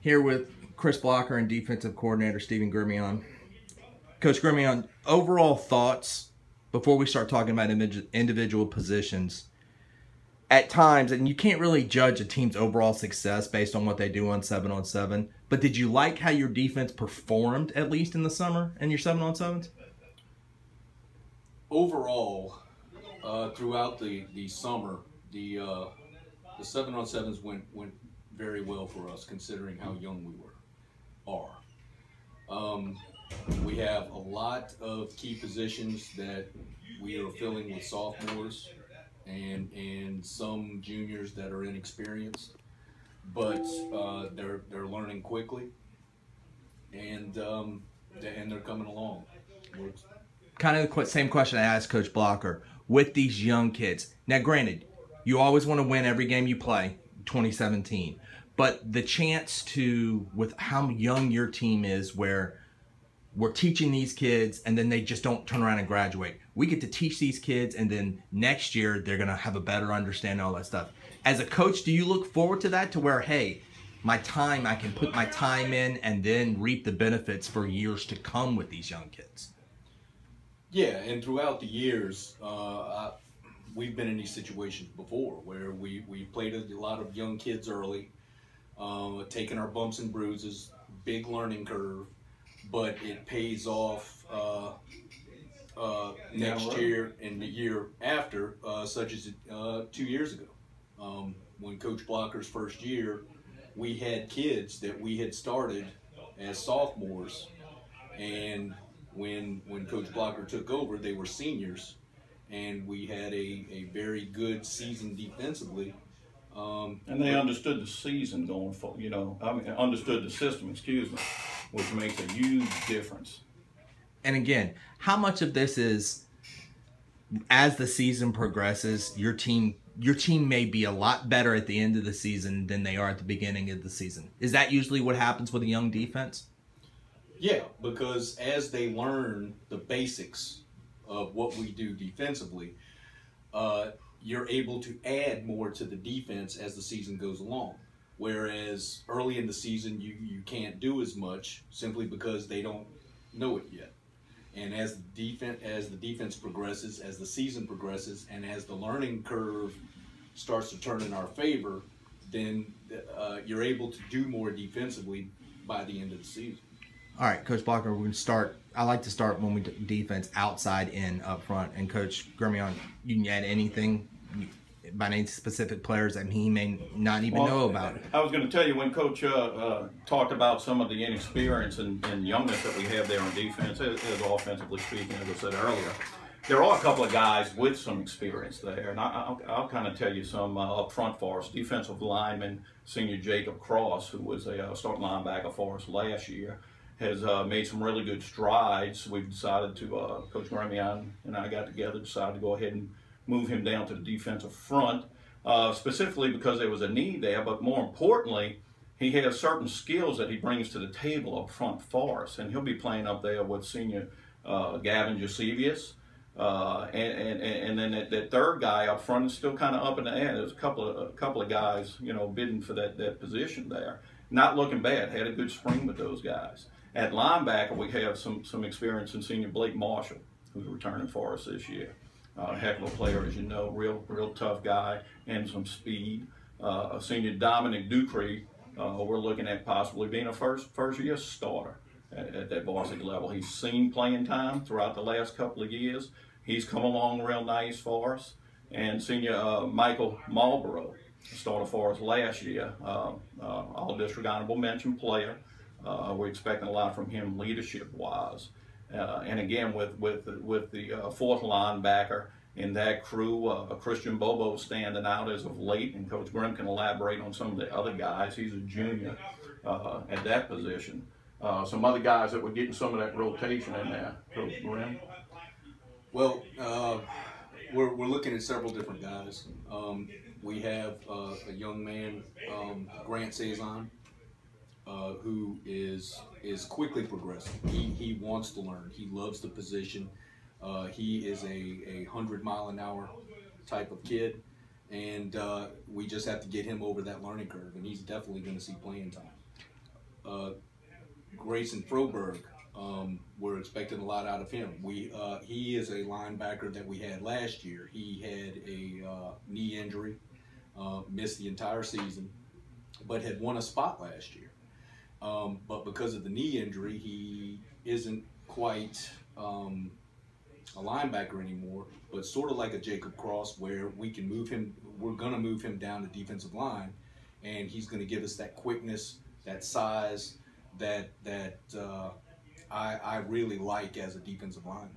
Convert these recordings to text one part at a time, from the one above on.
here with Chris Blocker and defensive coordinator Stephen Gremillion. Coach Gremillion, overall thoughts before we start talking about individual positions. At times, and you can't really judge a team's overall success based on what they do on seven on seven. But did you like how your defense performed at least in the summer and your seven on sevens? Overall, uh, throughout the, the summer, the uh, the seven on sevens went went very well for us considering how young we were are. Um, we have a lot of key positions that we are filling with sophomores and and some juniors that are inexperienced, but uh, they're they're learning quickly, and um, and they're coming along. We're, kind of the same question I asked Coach Blocker with these young kids. Now, granted, you always want to win every game you play, 2017, but the chance to, with how young your team is, where we're teaching these kids and then they just don't turn around and graduate. We get to teach these kids and then next year they're going to have a better understanding all that stuff. As a coach, do you look forward to that to where, hey, my time, I can put my time in and then reap the benefits for years to come with these young kids? Yeah, and throughout the years, uh, I, we've been in these situations before where we, we played a lot of young kids early, uh, taking our bumps and bruises, big learning curve, but it pays off uh, uh, next year and the year after, uh, such as uh, two years ago. Um, when Coach Blocker's first year, we had kids that we had started as sophomores, and when when Coach Blocker took over, they were seniors, and we had a, a very good season defensively. Um, and they understood the season going for you know I mean understood the system. Excuse me, which makes a huge difference. And again, how much of this is as the season progresses, your team your team may be a lot better at the end of the season than they are at the beginning of the season. Is that usually what happens with a young defense? Yeah, because as they learn the basics of what we do defensively, uh, you're able to add more to the defense as the season goes along. Whereas early in the season, you, you can't do as much simply because they don't know it yet. And as the defense as the defense progresses, as the season progresses, and as the learning curve starts to turn in our favor, then uh, you're able to do more defensively by the end of the season. All right, Coach Blocker, we're going to start. I like to start when we do defense outside in up front. And Coach Gremillion, you can add anything by any specific players that he may not even well, know about. I was going to tell you when Coach uh, uh, talked about some of the inexperience and, and, youngness that we have there on defense, as, as, offensively speaking, as I said earlier. There are a couple of guys with some experience there, and I, will I'll kind of tell you some uh, up front for us. Defensive lineman, senior Jacob Cross, who was a uh, starting linebacker for us last year has uh, made some really good strides. We've decided to, uh, Coach Gremillion and I got together, decided to go ahead and move him down to the defensive front, uh, specifically because there was a need there, but more importantly, he has certain skills that he brings to the table up front for us, and he'll be playing up there with senior uh, Gavin Josevius. Uh, and, and and then that, that, third guy up front is still kind of up in the air. There's a couple of a couple of guys, you know, bidding for that that position there. Not looking bad. Had a good spring with those guys. At linebacker, we have some some experience in senior Blake Marshall, who's returning for us this year. Uh, heck of a player, as you know, real real tough guy and some speed. Uh, senior Dominic Ducree, uh, we're looking at possibly being a first first year starter at, at, that varsity level. He's seen playing time throughout the last couple of years. He's come along real nice for us. And senior uh, Michael Marlborough started for us last year, uh, uh, all district honorable mention player. Uh, we're expecting a lot from him leadership-wise. Uh, and again, with with with the uh, fourth linebacker in that crew, uh, Christian Bobo standing out as of late, and Coach Grimm can elaborate on some of the other guys. He's a junior uh, at that position. Uh, some other guys that were getting some of that rotation in there, Coach Grimm. Well, we're, we're looking at several different guys. Um, we have a young man, um, Grant uh, who is is quickly progressing. He, he wants to learn. He loves the position. Uh, he is a, a hundred mile an hour type of kid, and uh, we just have to get him over that learning curve, and he's definitely going to see playing time. uh, Grayson Froberg. Um, we're expecting a lot out of him. We uh, he is a linebacker that we had last year. He had a uh, knee injury, uh, missed the entire season, but had won a spot last year. Um, but because of the knee injury, he isn't quite um, a linebacker anymore, but sort of like a Jacob Cross, where we can move him. We're going to move him down the defensive line, and he's going to give us that quickness, that size, that that uh, I, I really like as a defensive lineman.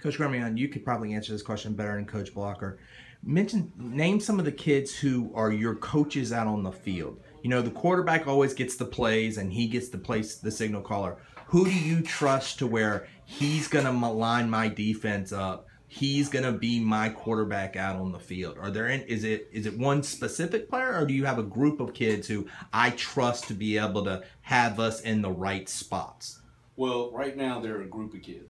Coach Gremillion, you could probably answer this question better than Coach Blocker. Mention, name some of the kids who are your coaches out on the field. You know, the quarterback always gets the plays and he gets the place, the signal caller. Who do you trust to where he's going to line my defense up? He's going to be my quarterback out on the field. Are there in, is it is it one specific player or do you have a group of kids who I trust to be able to have us in the right spots? Well, right now they're a group of kids.